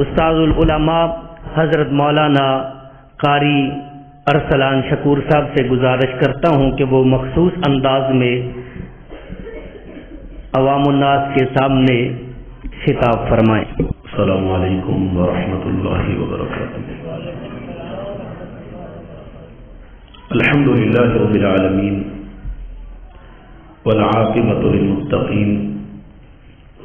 उस्तादुलमा हज़रत मौलाना कारी अरसलान शकूर साहब से गुजारिश करता हूँ कि वो मखसूस अंदाज में अवामनास के सामने खिताब फरमाएँ। अलैक्म रब्बिल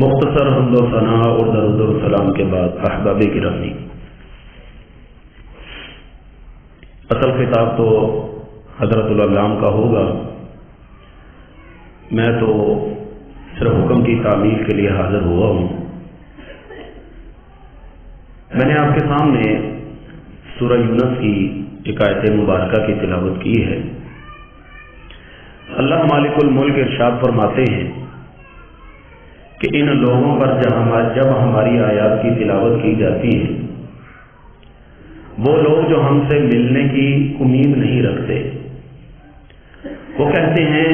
मुख्तसर हमदो सना और दरुद सलाम के बाद अहबाब गिरामी असल खिताब तो हजरतुल्लाम का होगा। मैं तो सिर्फ़ हुक्म की तामील के लिए हाजिर हुआ हूँ। मैंने आपके सामने सूरह यूनस की एक आयत मुबारक की तिलावत की है। अल्लाह मालिकुल मुल्क इरशाद फरमाते हैं कि इन लोगों पर जब हमारी आयात की तिलावत की जाती है वो लोग जो हमसे मिलने की उम्मीद नहीं रखते। वो कहते हैं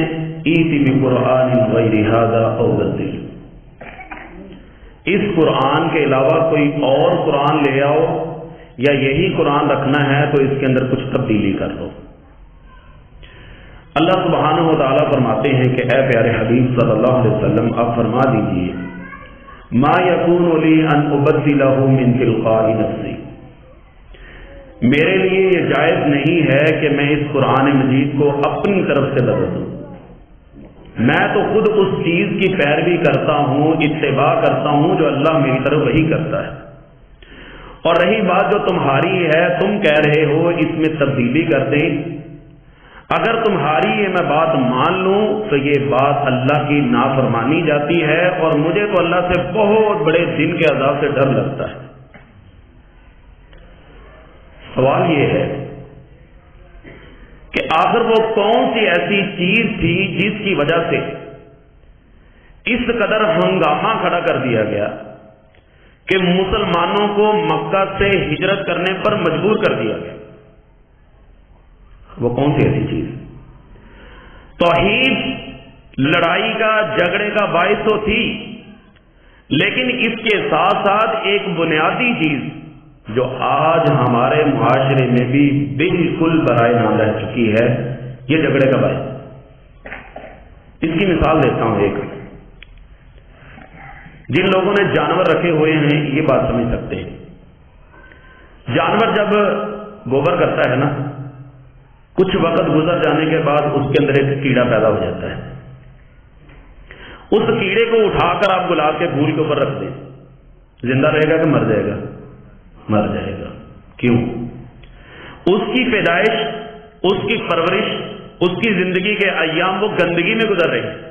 ईद भी कुरान रिहाजा और इस कुरान के अलावा कोई और कुरान ले आओ, या यही कुरान रखना है तो इसके अंदर कुछ तब्दीली कर दो। अल्लाह सुबहान तला फरमाते हैं कि, ए प्यारे हबीब सल्लल्लाहु अलैहि वसल्लम, आप फरमा दीजिए, मा यकून उली अन उबद्दिलहु मिन तिलकाई नफ्सी। मेरे लिए यह जायज़ नहीं है कि मैं इस कुरान मजीद को अपनी तरफ़ से बदल दूँ। मैं तो खुद उस चीज़ की पैरवी करता हूँ इतवा करता हूँ, जो अल्लाह मेरी तरफ़ वही करता है। और रही बात जो तुम्हारी है, तुम कह रहे हो, इसमें तब्दीली कर दें। अगर तुम्हारी ये मैं बात मान लूँ तो ये बात अल्लाह की नाफरमानी जाती है, और मुझे तो अल्लाह से बहुत बड़े दिन के अजाब से डर लगता है। सवाल ये है कि आखिर वो कौन सी ऐसी चीज़ थी जिसकी वजह से इस कदर हंगामा खड़ा कर दिया गया कि मुसलमानों को मक्का से हिजरत करने पर मजबूर कर दिया गया? वो कौन सी ऐसी चीज़? तोहीद, लड़ाई का, झगड़े का बायस तो थी, लेकिन इसके साथ साथ एक बुनियादी चीज़ जो आज हमारे मुआशरे में भी बिल्कुल बराए नाम रह चुकी है, ये झगड़े का बायस इसकी मिसाल देता हूँ एक। जिन लोगों ने जानवर रखे हुए हैं, ये बात समझ सकते हैं। जानवर जब गोबर करता है ना, कुछ वक्त गुजर जाने के बाद उसके अंदर एक कीड़ा पैदा हो जाता है। उस कीड़े को उठाकर आप गुलाब के फूल के ऊपर रख दें। ज़िंदा रहेगा कि मर जाएगा? मर जाएगा। क्यों? उसकी पैदाइश, उसकी परवरिश, उसकी ज़िंदगी के अयाम वो गंदगी में गुजर रही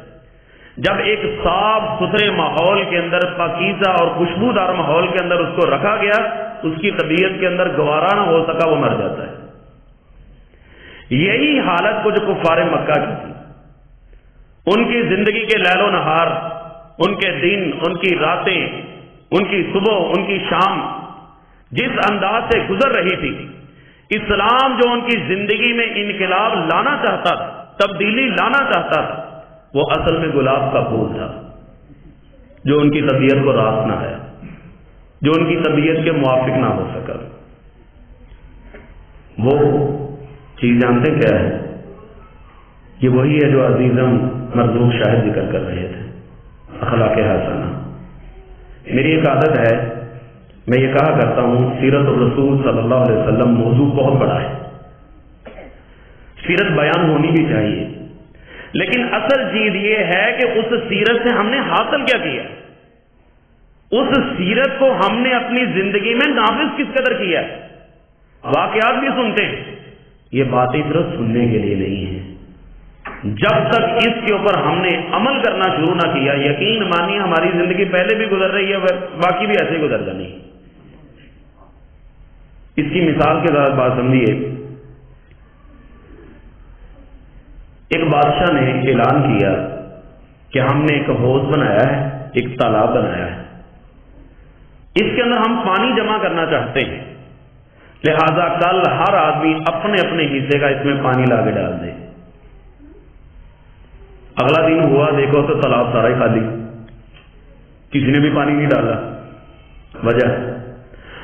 जब एक साफ़ सुथरे माहौल के अंदर, पाकिजा और खुशबूदार माहौल के अंदर उसको रखा गया, उसकी तबीयत के अंदर गवारा ना हो सका, वो मर जाता है। यही हालत को जो कुफारे मक्का की थी। उनकी ज़िंदगी के लैलो नहार, उनके दिन, उनकी रातें, उनकी सुबह, उनकी शाम जिस अंदाज से गुजर रही थी, इस्लाम जो उनकी ज़िंदगी में इनकलाब लाना चाहता था, तब्दीली लाना चाहता था, वो असल में गुलाब का फूल था, जो उनकी तबीयत को रास ना आया, जो उनकी तबीयत के मुआफिक ना हो सका। वो चीज़ जानते क्या है? ये वही है जो अजीजम मरदूक शायद ज़िक्र कर रहे थे अखला के हसाना। मेरी एक आदत है मैं ये कहा करता हूँ, सीरत और रसूल सल्लल्लाहु अलैहि वसल्लम मौजू बहुत बड़ा है। सीरत बयान होनी भी चाहिए। लेकिन असल चीज़ ये है कि उस सीरत से हमने हासिल क्या किया? उस सीरत को हमने अपनी ज़िंदगी में नाफिज किस कदर किया? है वाकयात भी सुनते हैं। ये बातें सिर्फ़ सुनने के लिए नहीं है। जब तक इसके ऊपर हमने अमल करना शुरू ना किया, यकीन मानिए हमारी ज़िंदगी पहले भी गुजर रही है, बाकी भी ऐसे ही गुजर जानी इसकी मिसाल के साथ बात समझिए एक बादशाह ने ऐलान किया कि हमने एक हौज बनाया है, एक तालाब बनाया है। इसके अंदर हम पानी जमा करना चाहते हैं। लिहाजा कल हर आदमी अपने अपने हिस्से का इसमें पानी लाके डाल दे। अगला दिन हुआ, देखो तो तालाब सारा ही खाली। किसी ने भी पानी नहीं डाला। वजह?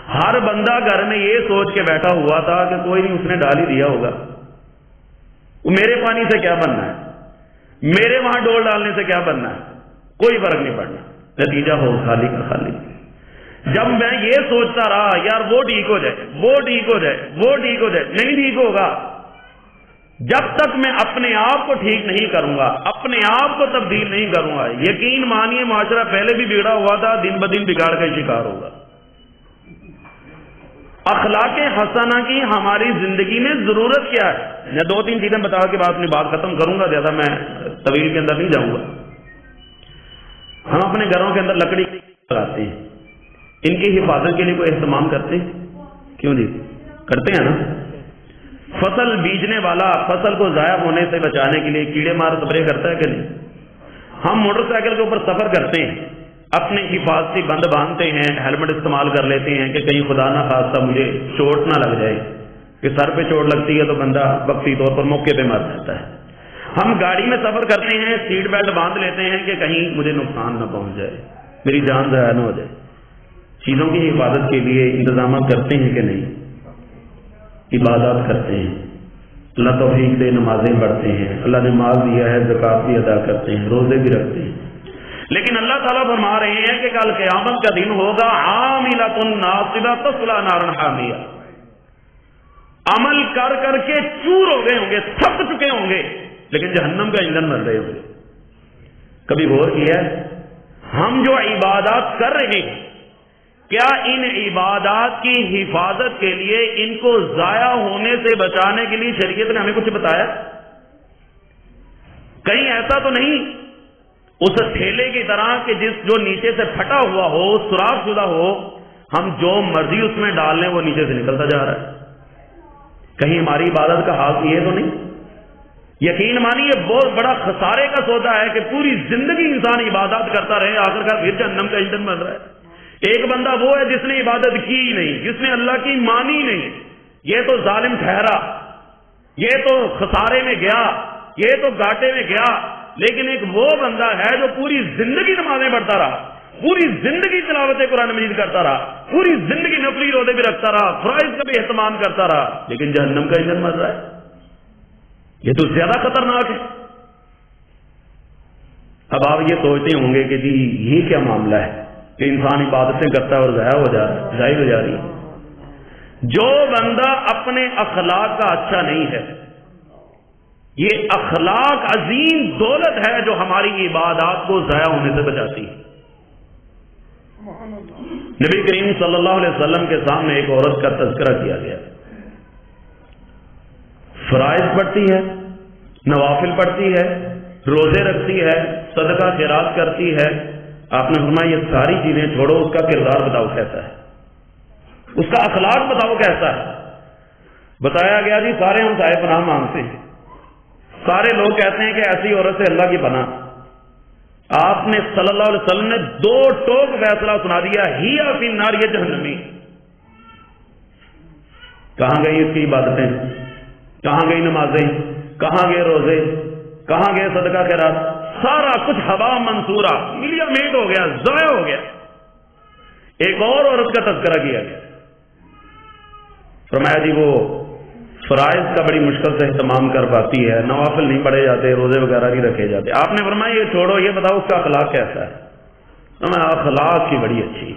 हर बंदा घर में ये सोच के बैठा हुआ था कि कोई नहीं, उसने डाल ही दिया होगा। वो मेरे पानी से क्या बनना है? मेरे वहाँ डोल डालने से क्या बनना है? कोई फ़र्क नहीं पड़ना। नतीजा हो खाली का खाली। जब मैं ये सोचता रहा, यार वो ठीक हो जाए, वो ठीक हो जाए, वो ठीक हो जाए, नहीं ठीक होगा। जब तक मैं अपने आप को ठीक नहीं करूँगा, अपने आप को तब्दील नहीं करूँगा, यकीन मानिए, माशरा पहले भी बिगड़ा हुआ था, दिन ब दिन बिगाड़ का शिकार होगा। अखलाक हसाना की हमारी ज़िंदगी में ज़रूरत क्या है? मैं दो तीन चीज़ें बता के बाद अपनी बात खत्म करूँगा ज़्यादा मैं तवील के अंदर नहीं जाऊँगा। हम अपने घरों के अंदर लकड़ी लगाते हैं। इनकी हिफाजत के लिए कोई एहतमाम करते हैं? क्यों जी करते हैं ना। फ़सल बीजने वाला, फ़सल को जाया होने से बचाने के लिए कीड़े मार, स्प्रे करता है कि नहीं? हम मोटरसाइकिल के ऊपर सफ़र करते हैं। अपने हिफाजती बंद बांधते हैं हेलमेट इस्तेमाल कर लेते हैं कि कहीं खुदा ना खासा मुझे चोट ना लग जाए। कि सर पे चोट लगती है तो बंदा वक्ती तौर पर मौके पे मर जाता है। हम गाड़ी में सफ़र करते हैं सीट बेल्ट बाँध लेते हैं कि कहीं मुझे नुकसान ना पहुँच जाए। मेरी जान जया ना हो जाए। चीज़ों की हिफाजत के लिए इंतज़ाम करते हैं कि नहीं? इबादत करते हैं। अल्लाह तोफीक दे, नमाजें पढ़ते हैं। अल्लाह ने माल दिया है, जक़ात भी अदा करते हैं। रोज़े भी रखते हैं। लेकिन अल्लाह ताला फरमा रहे हैं कि कल क्यामत का दिन होगा, आमिलतुन नासिबा तसला नारन हामिया। अमल कर करके चूर हो गए होंगे, थक चुके होंगे, लेकिन जहन्नम का ईंधन मर रहे होंगे। कभी गौर किया हम जो इबादत कर रहे हैं, क्या इन इबादत की हिफाजत के लिए इनको जाया होने से बचाने के लिए शरीयत ने हमें कुछ बताया? कहीं ऐसा तो नहीं उस ठेले की तरह कि जिस जो नीचे से फटा हुआ हो सुराख शुदा हो, हम जो मर्ज़ी उसमें डाल लें, वो नीचे से निकलता जा रहा है। कहीं हमारी इबादत का हाल ये तो नहीं। यकीन मानिए, बहुत बड़ा खसारे का सौदा है कि पूरी ज़िंदगी इंसान इबादत करता रहे आखिरकार फिर जन्नम का ईंधन बन रहा है। एक बंदा वो है जिसने इबादत की ही नहीं, जिसने अल्लाह की मानी नहीं। ये तो जालिम ठहरा, ये तो खसारे में गया, ये तो घाटे में गया लेकिन एक वो बंदा है जो पूरी ज़िंदगी नमाजें पढ़ता रहा, पूरी ज़िंदगी तिलावत कुरान मजीद करता रहा, पूरी ज़िंदगी नफली रोदे भी रखता रहा, फ्राइज का भी एहतमाम करता रहा, लेकिन जहन्नम का ईंधन मर रहा है। ये तो ज़्यादा खतरनाक है। अब आप ये सोचते होंगे कि जी, ये क्या मामला है कि इंसान इबादतें करता है और जया हो जा रहा है, ज़ाहिर हो जा रही है। जो बंदा अपने अखलाक का अच्छा नहीं है ये अखलाक अजीम दौलत है जो हमारी इबादत को जया होने से बचाती है। नबी करीम सल्लल्लाहु अलैहि वसल्लम के सामने एक औरत का तस्करा किया गया। फराइज पढ़ती है, नवाफिल पढ़ती है, रोज़े रखती है, सदका खिरात करती है। आपने फरमाया, ये सारी चीज़ें छोड़ो, उसका किरदार बताओ कैसा है? उसका अखलाक बताओ कैसा है? बताया गया, जी, सारे हम साहेब पनाह मांगते हैं। सारे लोग कहते हैं कि ऐसी औरत से अल्लाह की बना। आपने सल्लल्लाहु अलैहि वसल्लम ने दो टोक फैसला सुना दिया ही आफी नार ये जहनमी कहाँ गई इसकी इबादतें? कहाँ गई नमाजें? कहाँ गए रोज़े? कहाँ गए सदका के रात? सारा कुछ हवा मंसूरा, मिलिया मेट हो गया, जय हो गया। एक और औरत का तस्करा किया गया। फरमाया जी, वो फराइज का बड़ी मुश्किल से इस्तेमाल कर पाती है। नवाफिल नहीं पढ़े जाते, रोज़े वगैरह नहीं रखे जाते। आपने फरमाया, ये छोड़ो, ये बताओ उसका अखलाक कैसा है? मैं, अखलाक की बड़ी अच्छी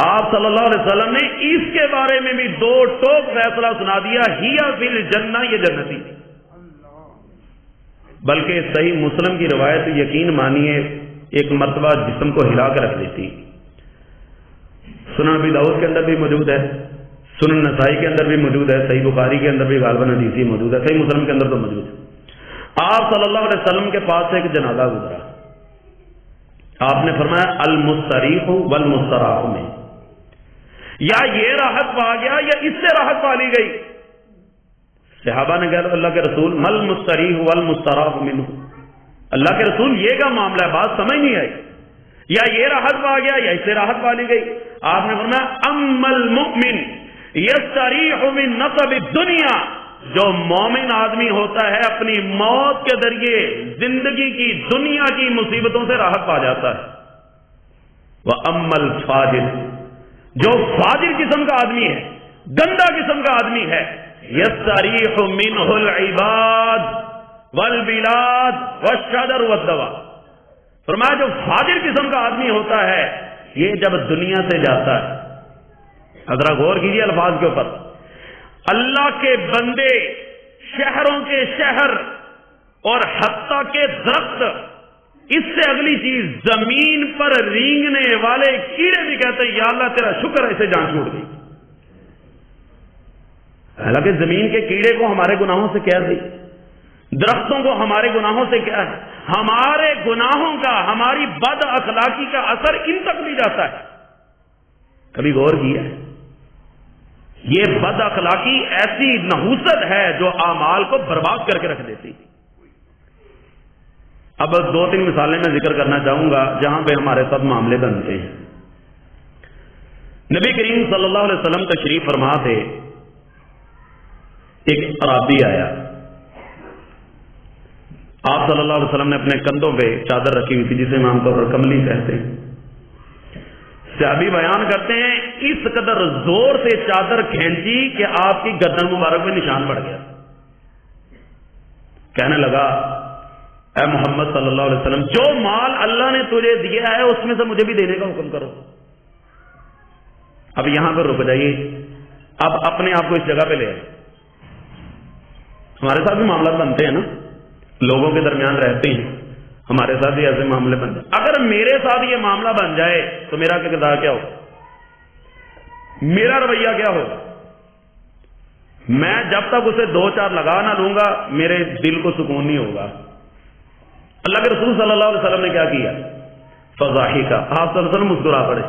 आप सल्लल्लाहु अलैहि वसल्लम ने इसके बारे में भी दो टोक फैसला सुना दिया, हिया फिल जन्ना, ये जन्नती बल्कि सही मुस्लिम की रवायत यकीन मानिए, एक मरतबा जिसम को हिला कर रख देती सुना भी दाऊद के अंदर भी मौजूद है। सुन नसाई के अंदर भी मौजूद है, सही बुखारी के अंदर भी गालबन हदीसी मौजूद है, सही मुस्लिम के अंदर तो मौजूद है। आप सल्लल्लाहु अलैहि वसल्लम के पास से एक जनाजा गुजरा। आपने फरमाया अल मुस्तरीफ वल मुस्तराफ में। या ये राहत पा गया, या इससे राहत पा ली गई? सहाबा ने कहा, अल्लाह के रसूल मल मुस्तरीफ वल मुस्तराफ मिन अल्लाह के रसूल, ये का मामला है? बात समझ नहीं आई। या ये राहत पा गया, या इससे राहत पा ली गई? आपने फरमाया अमल मुमिन यस्तरीमिन नसब दुनिया। जो मोमिन आदमी होता है, अपनी मौत के ज़रिए ज़िंदगी की, दुनिया की मुसीबतों से राहत पा जाता है। वह अम्मल फाजिर जो फाजिर किस्म का आदमी है, गंदा किस्म का आदमी है यस्तरीफ मिनहुल इबाद, वल बिलाद व शदर व दवा। फरमाया, जो फाजिर किस्म का आदमी होता है, ये जब दुनिया से जाता है हजरा गौर कीजिए अल्फाज के ऊपर। अल्लाह के बंदे शहरों के शहर और हत्ता के दरख्त, इससे अगली चीज़, ज़मीन पर रींगने वाले कीड़े भी कहते हैं, या अल्लाह, तेरा शुक्र ऐसे जान छूट गई। हालाँकि ज़मीन के कीड़े को हमारे गुनाहों से क्या दी दरख्तों को हमारे गुनाहों से क्या हमारे गुनाहों का, हमारी बद अखलाकी का असर इन तक भी जाता है। कभी गौर किया है? ये बद अखलाकी ऐसी नहूसत है जो आमाल को बर्बाद करके रख देती। अब दो तीन मिसालें मैं ज़िक्र करना चाहूँगा, जहाँ पे हमारे साथ मामले बनते हैं। नबी करीम सल्लल्लाहु अलैहि वसल्लम तशरीफ़ फरमा थे एक अराबी आया। आप सल्लल्लाहु अलैहि वसल्लम ने अपने कंधों पे चादर रखी हुई थी, जिसे हम आमतौर पर कमली कहते हैं। सहाबी बयान करते हैं, इस कदर ज़ोर से चादर खेची कि आपकी गर्दन मुबारक में निशान पड़ गया। कहने लगा ए मोहम्मद सल्लल्लाहु अलैहि वसल्लम, जो माल अल्लाह ने तुझे दिया है, उसमें से मुझे भी देने का हुक्म करो। अब यहाँ पर रुक जाइए। अब अपने आप को इस जगह पे ले हमारे साथ भी मामला बनते हैं ना। लोगों के दरमियान रहते हैं। हमारे साथ भी ऐसे मामले बन जाए। अगर मेरे साथ ये मामला बन जाए तो मेरा किरदार क्या हो? मेरा रवैया क्या हो? मैं जब तक उसे दो चार लगा ना दूँगा, मेरे दिल को सुकून नहीं होगा। अल्लाह के रसूल सल्लल्लाहु अलैहि वसल्लम ने क्या किया? फजाही का। आप सलसल मुस्कुरा पड़े।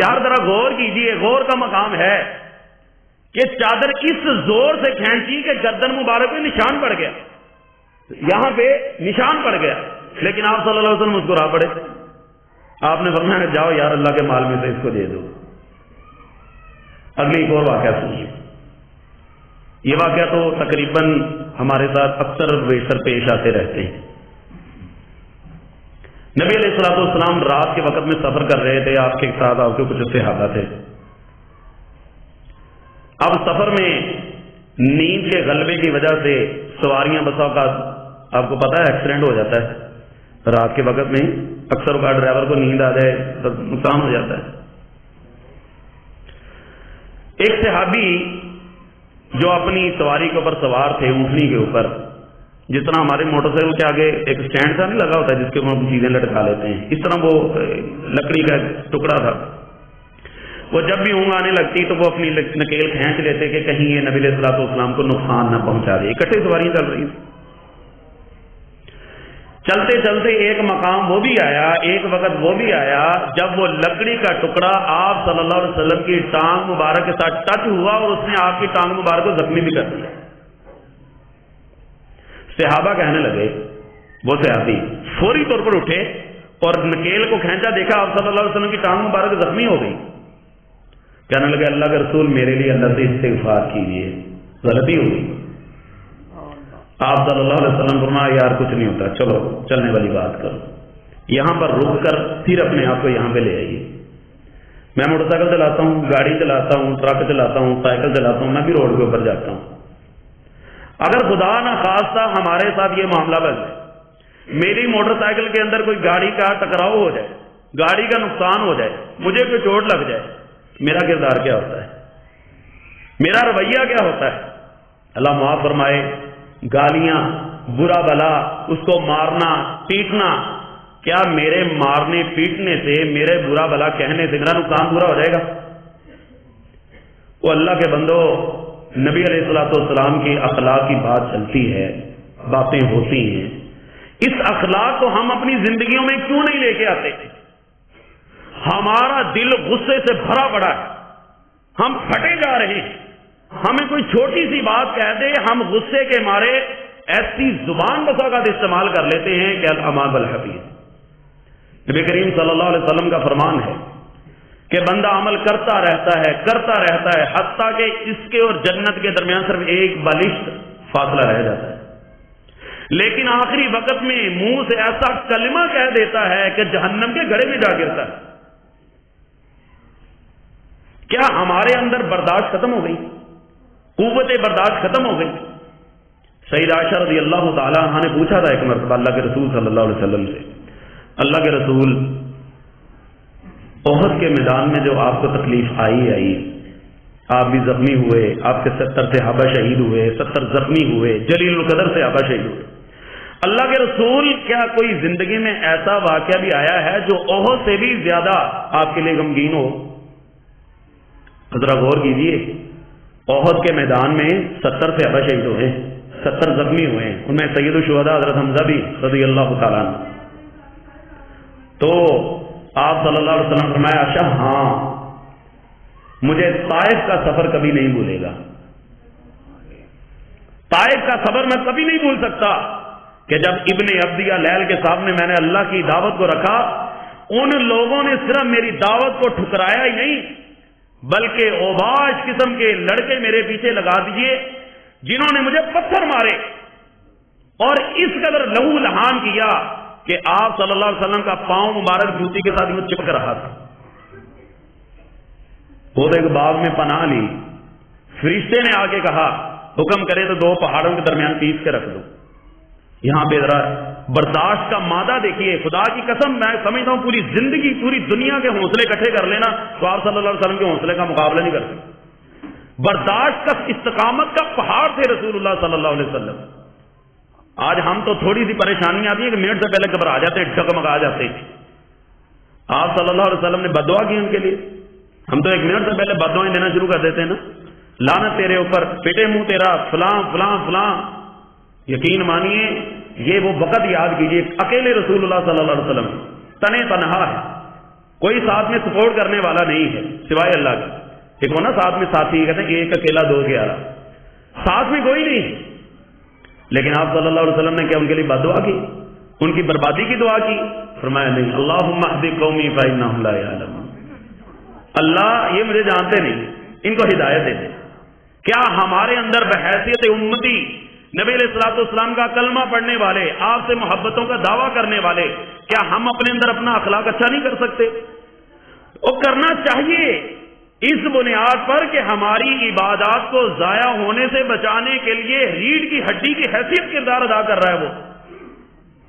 यार, जरा गौर कीजिए, गौर का मकाम है कि चादर इस ज़ोर से खेची कि गर्दन मुबारक में निशान पड़ गया। यहाँ पे निशान पड़ गया। लेकिन आप सल्लल्लाहु अलैहि वसल्लम मुस्कुरा पड़े। आपने फरमाया, जाओ यार, अल्लाह के माल में से इसको दे दो। अगली एक और वाक्य सुनिए। ये वाक्य तो तकरीबन हमारे साथ अक्सर बेशर पेश आते रहते हैं। नबी सलाम रात के वक्त में सफ़र कर रहे थे। आपके साथ आपके कुछ सिहादा थे। अब सफ़र में नींद के गलबे की वजह से सवारियाँ बसा का आपको पता है एक्सीडेंट हो जाता है। रात के वक्त में अक्सर का ड्राइवर को नींद आ जाए तो नुकसान हो जाता है। एक सहाबी जो अपनी सवारी के ऊपर सवार थे ऊँटनी के ऊपर, जितना हमारे मोटरसाइकिल के आगे एक स्टैंड सा नहीं लगा होता है, जिसके ऊपर हम चीज़ें लटका लेते हैं। इस तरह वो लकड़ी का टुकड़ा था। वो जब भी ऊँग आने लगती तो वो अपनी नकेल खींच लेते कि कहीं ये नबी सलाम को नुकसान न पहुँचा दे। इकट्ठे सवारियाँ चल रही थी। चलते चलते एक मकाम वो भी आया, एक वक्त वो भी आया, जब वो लकड़ी का टुकड़ा आप सल्लल्लाहु अलैहि वसल्लम की टांग मुबारक के साथ टच हुआ और उसने आपकी टांग मुबारक को जख्मी भी कर दिया। सिहाबा कहने लगे, वो सिहाबी फौरी तौर पर उठे और नकेल को खेचा, देखा आप सल्लल्लाहु अलैहि वसल्लम की टांग मुबारक जख्मी हो गई। कहने लगे, अल्लाह के रसूल मेरे लिए अल्लाह से इस्तेफार कीजिए, गलती हो गई। आप सल्लल्लाहु अलैहि वसल्लम फरमाया यार, कुछ नहीं होता। चलो, चलने वाली बात करो। यहाँ पर रुक कर फिर अपने आप को यहाँ पे ले आइए। मैं मोटरसाइकिल चलाता हूँ, गाड़ी चलाता हूँ, ट्रक चलाता हूँ, साइकिल चलाता हूँ, मैं भी रोड के ऊपर जाता हूँ। अगर खुदा ना खासा हमारे साथ ये मामला बन जाए, मेरी मोटरसाइकिल के अंदर कोई गाड़ी का टकराव हो जाए, गाड़ी का नुकसान हो जाए, मुझे कोई चोट लग जाए, मेरा किरदार क्या होता है? मेरा रवैया क्या होता है? अल्लाह माफ़ फरमाए गालियाँ, बुरा भला, उसको मारना, पीटना। क्या मेरे मारने, पीटने से मेरे बुरा भला कहने से मेरा नुकसान पूरा हो जाएगा? वो अल्लाह के बंदो, नबी सलाम की अखलाक की बात चलती है, बातें होती हैं। इस अखलाक को हम अपनी जिंदगियों में क्यों नहीं लेके आते? हमारा दिल गुस्से से भरा पड़ा है। हम फटे जा रहे हैं। हमें कोई छोटी सी बात कह दे, हम गुस्से के मारे ऐसी ज़ुबान बसागत इस्तेमाल कर लेते हैं कि अमान बल हफीज। नबी करीम सल्लल्लाहु अलैहि वसल्लम का फरमान है कि बंदा अमल करता रहता है, करता रहता है हत्या के इसके और जन्नत के दरमियान सिर्फ़ एक बलिष्ठ फासला रह जाता है। लेकिन आखिरी वक्त में मुँह से ऐसा कलमा कह देता है कि जहन्नम के गड़े में जा गिरता है। क्या हमारे अंदर बर्दाश्त खत्म हो गई? कुत बर्दाश्त खत्म हो गई। सईद आशा रज़ी अल्लाह तला ने पूछा था एक मरतबा, अल्लाह के रसूल सल्लल्लाहु अलैहि वसल्लम से, अल्लाह के रसूल, ओहद के मैदान में जो आपको तकलीफ़ आई आई। आप भी जख्मी हुए, आपके सत्तर से हाबा शहीद हुए, सत्तर जख्मी हुए जलील कदर से हाबा शहीद हुए। अल्लाह के रसूल, क्या कोई ज़िंदगी में ऐसा वाक्य भी आया है जो ओहद से भी ज़्यादा आपके लिए गमगीन हो? जरा गौर कीजिए। ओहद के मैदान में सत्तर से अबा शहीद हुए, सत्तर जख्मी हुए। उनमें सैयद शुहदा हज़रत हमजा भी रज़ी अल्लाह तला तो आप सल्लल्लाहु अलैहि वसल्लम फरमाया अच्छा हाँ मुझे ताइफ का सफ़र कभी नहीं भूलेगा। ताइफ का सफ़र मैं कभी नहीं भूल सकता कि जब इब्ने अब्दिया लैल के सामने मैंने अल्लाह की दावत को रखा, उन लोगों ने सिर्फ़ मेरी दावत को ठुकराया ही नहीं बल्कि ओबाश किस्म के लड़के मेरे पीछे लगा दिए जिन्होंने मुझे पत्थर मारे। और इस कदर लहू लहान किया कि आप सल्लल्लाहु अलैहि वसल्लम का पाँव मुबारक जूती के साथ यूँ चिपक रहा था। वो तो एक बाग में पना ली। फरिश्ते ने आके कहा, हुक्म करे तो दो पहाड़ों के दरमियान पीस के रख दो। यहाँ जरा बर्दाश्त का मादा देखिए, खुदा की कसम मैं समझता हूँ पूरी ज़िंदगी, पूरी दुनिया के हौसले इकट्ठे कर लेना तो आप सल्लल्लाहु अलैहि वसल्लम के हौसले का मुकाबला नहीं कर सकते। बर्दाश्त का इस्तकामत का पहाड़ थे रसूलुल्लाह सल्लल्लाहु अलैहि वसल्लम। आज हम तो थोड़ी सी परेशानी आती है कि मिनट से पहले घबरा जाते, डगमगा जाते। आप सल्लल्लाहु अलैहि वसल्लम ने बदवा की उनके लिए? हम तो एक मिनट से पहले बदवाएँ देना शुरू कर देते हैं ना। लाना तेरे ऊपर, पिटे मुँह तेरा, फलां फलां फलां। यकीन मानिए ये वो वक़्त याद कीजिए, अकेले रसूलुल्लाह सल्लल्लाहु अलैहि वसल्लम तने तनहा है। कोई साथ में सपोर्ट करने वाला नहीं है, सिवाय अल्लाह के। एक हो ना साथ में साथी, कहते हैं, एक अकेला दो ग्यारह। साथ में कोई नहीं लेकिन आप सल्लल्लाहु अलैहि वसल्लम ने क्या उनके लिए बात दुआ की? उनकी बर्बादी की दुआ की? फरमाया, नहीं अल्लाह कौमी अल्लाह ये मुझे जानते नहीं, इनको हिदायत दे दे क्या हमारे अंदर बहैसियत उम्मती नबी सलाम का कलमा पढ़ने वाले, आपसे मोहब्बतों का दावा करने वाले, क्या हम अपने अंदर अपना अखलाक अच्छा नहीं कर सकते? वो करना चाहिए इस बुनियाद पर कि हमारी इबादत को जाया होने से बचाने के लिए रीढ़ की हड्डी की हैसियत किरदार अदा कर रहा है वो।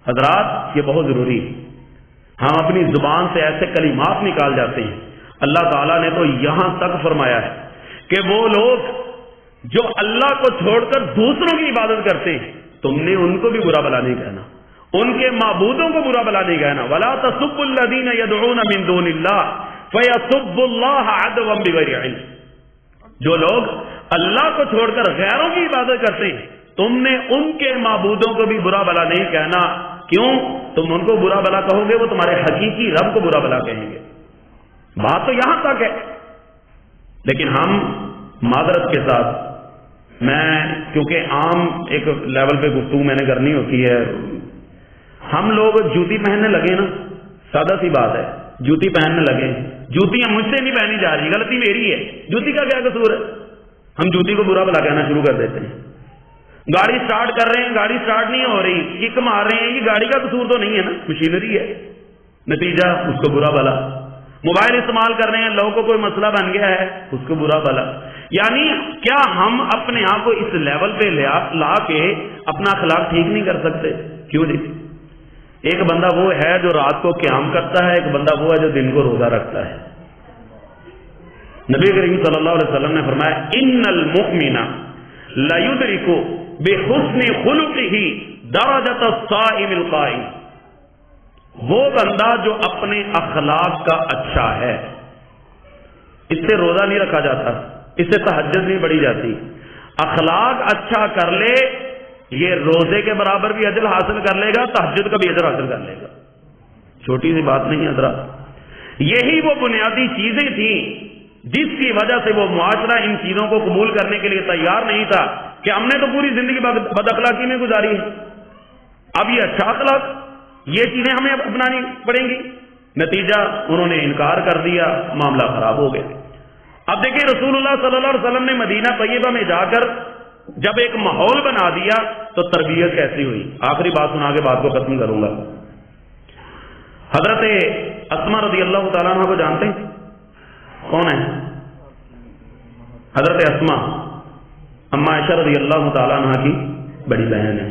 हजरात, ये बहुत ज़रूरी है। हम अपनी ज़ुबान से ऐसे कलिमात निकाल जाते हैं। अल्लाह ताला ने तो यहाँ तक फरमाया है कि वो लोग जो अल्लाह को छोड़कर दूसरों की इबादत करते हैं, तुमने उनको भी बुरा भला नहीं कहना। उनके मबूदों को बुरा भला नहीं कहना। वला तसुबुल्लदीन यदून जो लोग अल्लाह को छोड़कर गैरों की इबादत करते हैं, तुमने उनके मबूदों को भी बुरा भला नहीं कहना। क्यों? तुम उनको बुरा भला कहोगे, वो तुम्हारे हकीकी रब को बुरा भला कहेंगे। बात तो यहाँ तक है। लेकिन हम मादरत के साथ मैं, क्योंकि आम एक लेवल पे गुफ्तू मैंने करनी होती है। हम लोग जूती पहनने लगे ना, सादा सी बात है, जूती पहनने लगे जूतियाँ मुझसे नहीं पहनी जा रही, गलती मेरी है। जूती का क्या कसूर है? हम जूती को बुरा भला कहना शुरू कर देते हैं। गाड़ी स्टार्ट कर रहे हैं, गाड़ी स्टार्ट नहीं हो रही किक मार रहे हैं, ये गाड़ी का कसूर तो नहीं है ना मशीनरी है। नतीजा, उसको बुरा भला। मोबाइल इस्तेमाल कर रहे हैं, लोगों को कोई मसला बन गया है, उसको बुरा भला। यानी क्या हम अपने आप को इस लेवल पे ला के अपना अखलाक ठीक नहीं कर सकते? क्यों जी एक बंदा वो है जो रात को क्याम करता है, एक बंदा वो है जो दिन को रोजा रखता है। नबी करीम सल्लल्लाहु अलैहि वसल्लम ने फरमाया, इन्नल मुमिना लयुदरिको बेहुस्न खुलुक ही दराजत साइमिल वो बंदा जो अपने अखलाक का अच्छा है, इससे रोजा नहीं रखा जाता। इससे तहजद नहीं बढ़ी जाती। अखलाक अच्छा कर ले, ये रोज़े के बराबर भी अजर हासिल कर लेगा तहजद का भी अजर हासिल कर लेगा। छोटी सी बात नहीं हजरा यही वो बुनियादी चीज़ें थी, जिसकी वजह से वो मुआशरा इन चीज़ों को कबूल करने के लिए तैयार नहीं था, कि हमने तो पूरी ज़िंदगी बदअखलाकी में गुजारी है। अब ये अच्छा अखलाक, ये चीज़ें हमें अपनानी पड़ेंगी। नतीजा उन्होंने इनकार कर दिया, मामला खराब हो गया। अब देखिए, रसूलुल्लाह सल्लल्लाहु अलैहि वसल्लम ने मदीना तैयबा में जाकर जब एक माहौल बना दिया तो तरबियत कैसी हुई? आखिरी बात सुना के बात को खत्म करूँगा। हज़रत असमा रदी अल्लाह तला को जानते हैं? कौन है? हज़रत असमा, अम्मा ऐशा रदी अल्लाह तला की बड़ी बहन है।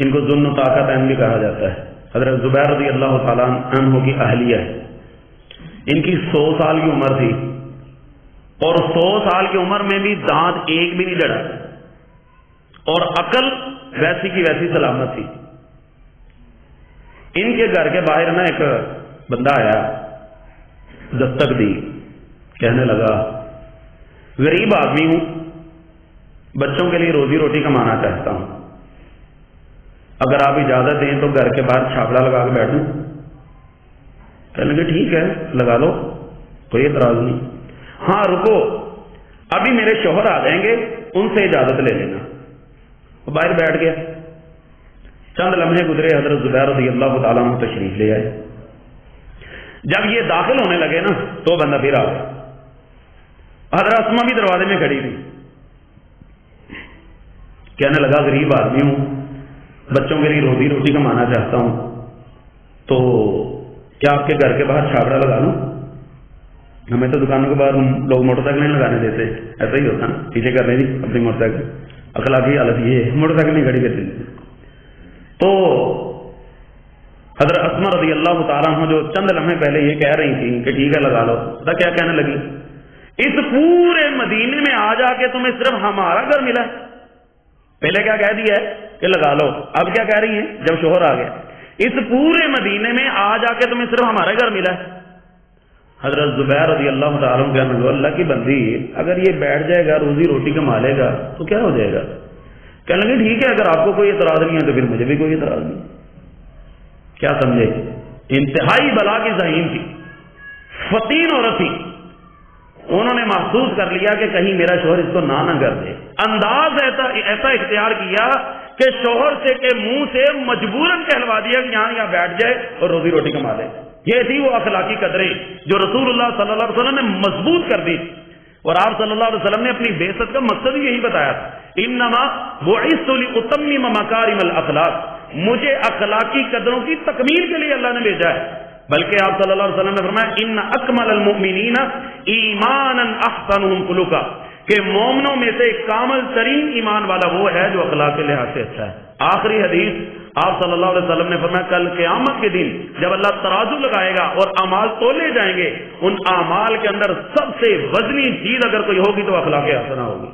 इनको जुन्न ताकत अहम भी कहा जाता है। हज़रत जुबैर रदी अल्लाह तु की अहलिया है। इनकी सौ साल की उम्र थी। और सौ साल की उम्र में भी दांत एक भी नहीं लड़ा और अकल वैसी की वैसी सलामत थी। इनके घर के बाहर ना एक बंदा आया, दस्तक दी, कहने लगा, गरीब आदमी हूँ, बच्चों के लिए रोजी रोटी कमाना चाहता हूँ। अगर आप इजाज़त दें तो घर के बाहर छापड़ा लगा के बैठ कहने लगे, ठीक है, लगा लो, कोई एतराज़ नहीं। हाँ रुको। अभी मेरे शोहर आ जाएँगे, उनसे इजाज़त ले लेना। वो बाहर बैठ गया। चंद लम्हे गुजरे, हज़रत जुबैर रज़ी अल्लाह तशरीफ़ ले आए। जब ये दाखिल होने लगे ना तो बंदा फिर आ गया। असमा भी दरवाजे में खड़ी थी कहने लगा, गरीब आदमी हूँ, बच्चों के लिए रोजी रोटी कमाना चाहता हूँ तो क्या आपके घर के बाहर छाबड़ा लगा लू? हमें तो दुकानों के बाहर लोग मोटरसाइकिल नहीं लगाने देते। ऐसा ही होता ना। पीछे कर रही अपनी मोटरसाइकिल। अखलाकी हालत ये है। मोटरसाइकिल नहीं खड़ी करती तो हज़रत असमर रज़ी अल्लाह तारा जो चंद लम्हे पहले ये कह रही थी कि ठीक है, लगा लो। तो क्या कहने लगी? इस पूरे मदीने में आ जाके तुम्हें सिर्फ़ हमारा घर मिला पहले क्या कह दिया है? कि लगा लो। अब क्या कह रही है? जब शोहर आ गया। इस पूरे मदीने में आ जाके तुम्हें सिर्फ़ हमारा घर मिला है। हज़रत जुबैर रज़ी अल्लाह कहने अल्लाह की बंदी, अगर ये बैठ जाएगा, रोजी रोटी कमा लेगा तो क्या हो जाएगा? कहने लगे, ठीक है, अगर आपको कोई एतराज़ नहीं है तो फिर मुझे भी कोई एतराज़ नहीं। क्या समझे? इंतहाई बला की जहीन थी। फतीन औरत थी उन्होंने महसूस कर लिया कि कहीं मेरा शोहर इसको ना ना कर दे। अंदाज ऐसा ऐसा इख्तियार किया कि शोहर से, के मुँह से मजबूरन कहलवा दिया कि यहाँ यहाँ बैठ जाए और रोजी रोटी कमा ले। ये थी वो अखलाकी कदरें जो रसूलुल्लाह सल्लल्लाहु ने मज़बूत कर दी। और आप सल्लल्लाहु अलैहि वसल्लम ने अपनी बेसत का मकसद यही बताया था। इन नमा वो मकारिमल अखलाक। मुझे अखलाकी कदरों की तकमील के लिए अल्लाह ने भेजा है। बल्कि आप सल्लल्लाहु अलैहि वसल्लम ने फरमाया इन अकमल अलमुमिनीन ईमान अहसन कुलुका। के मोमनों में से कामल तरीन ईमान वाला वो है जो अखलाक के लिहाज से अच्छा है। आखिरी हदीस आप सल्लल्लाहु अलैहि वसल्लम ने फरमाया, कल क्यामत के दिन जब अल्लाह तराजू लगाएगा और अमाल तोले जाएँगे, उन अमाल के अंदर सबसे वजनी चीज़ अगर कोई होगी तो अखलाक हसना होगी।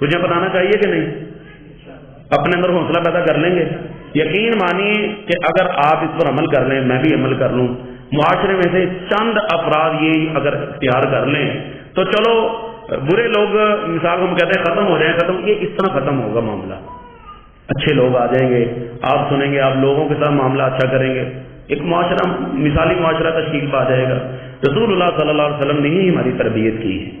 तुझे बताना चाहिए कि नहीं? अपने अंदर हौसला पैदा कर लेंगे। यकीन मानिए कि अगर आप इस पर अमल कर लें, मैं भी अमल कर लूँ। मुआशरे में से चंद अपराध ये अगर इख्तियार कर लें तो चलो बुरे लोग, मिसाल हम कहते हैं, खत्म हो जाए, खत्म, ये इस तरह खत्म होगा मामला। अच्छे लोग आ जाएँगे, आप सुनेंगे, आप लोगों के साथ मामला अच्छा करेंगे। एक माशरा, मिसाली मुआशरा तश्कील पा जाएगा। रसूलुल्लाह सल्लल्लाहु अलैहि ने ही हमारी तरबियत की है,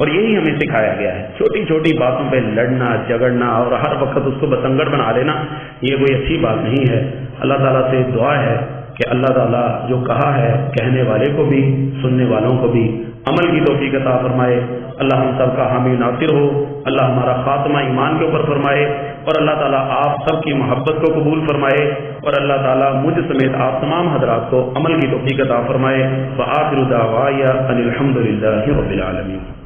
और यही हमें सिखाया गया है। छोटी छोटी बातों पे लड़ना, झगड़ना, और हर वक्त उसको बतंगड़ बना लेना ये कोई अच्छी बात नहीं है। अल्लाह ताला से दुआ है कि अल्लाह ताला जो कहा है कहने वाले को भी, सुनने वालों को भी अमल की तोफ़ी अता फरमाए। अल्लाह हम सब का हामी नासिर हो। अल्लाह हमारा खात्मा ईमान के ऊपर फरमाए और अल्लाह ताला आप सब की मोहब्बत को कबूल फरमाए और अल्लाह ताला मुझ समेत आप तमाम हजरात को अमल की तोफ़ी अता फरमाए। व दावा अनिलहमदिल्ला रबालमीन